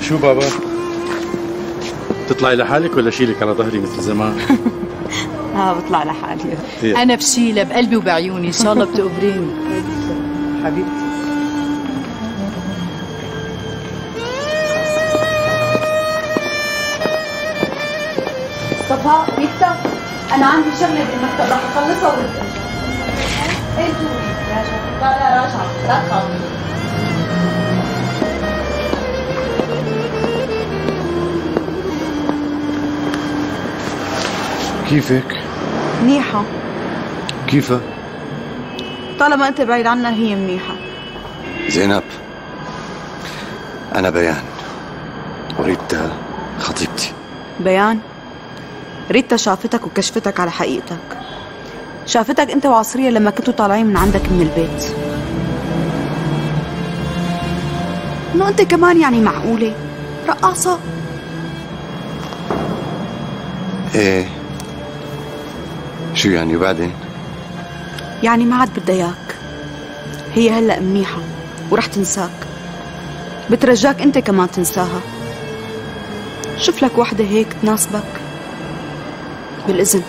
شو بابا؟ تطلعي لحالك ولا شيلك على ظهري مثل زمان؟ آه بطلع لحالي إيه. أنا بشيلها بقلبي وبعيوني ان شاء الله بتقبريني حبيبتي صفاء ميتا أنا عندي شغله بالمكتب رح اخلصها وارجع إيه لا لا راجعه لا تخافي كيفك؟ منيحة. كيفها؟ طالما أنت بعيد عنها هي منيحة. زينب أنا بيان. وريتا خطيبتي. بيان؟ ريتا شافتك وكشفتك على حقيقتك. شافتك أنت وعصرية لما كنتوا طالعين من عندك من البيت. إنه أنت كمان يعني معقولة؟ رقاصة. إيه. شو يعني وبعدين؟ يعني ما عاد بدها إياك. هي هلا منيحة ورح تنساك. بترجاك أنت كمان تنساها. شوف لك وحدة هيك تناسبك. بالإذن.